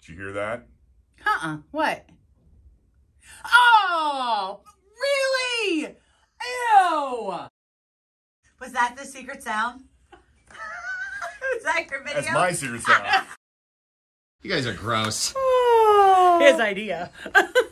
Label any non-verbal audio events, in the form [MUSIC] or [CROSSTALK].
Did you hear that? Uh-uh. What? Oh, really? Ew. Was that the secret sound? [LAUGHS] Was that your video? That's my secret sound. [LAUGHS] You guys are gross. His idea. [LAUGHS]